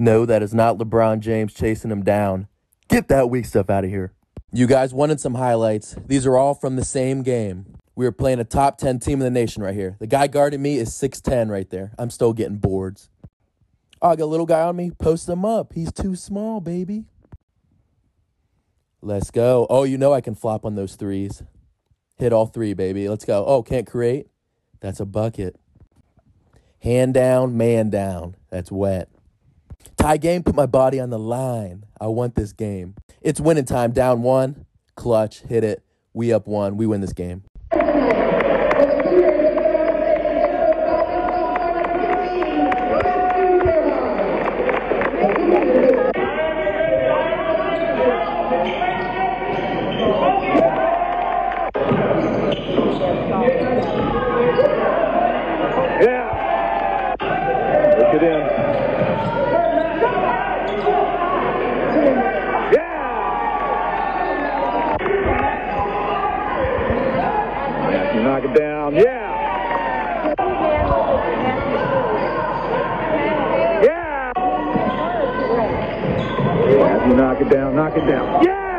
No, that is not LeBron James chasing him down. Get that weak stuff out of here. You guys wanted some highlights. These are all from the same game. We were playing a top 10 team in the nation right here. The guy guarding me is 6'10 right there. I'm still getting boards. Oh, I got a little guy on me. Post him up. He's too small, baby. Let's go. Oh, you know I can flop on those threes. Hit all three, baby. Let's go. Oh, can't create? That's a bucket. Hand down, man down. That's wet. Tie game, put my body on the line. I want this game. It's winning time. Down one, clutch, hit it. We up one. We win this game. Look it in. Yeah. Knock it down. Yeah. Yeah. Matthew, knock it down. Knock it down. Yeah.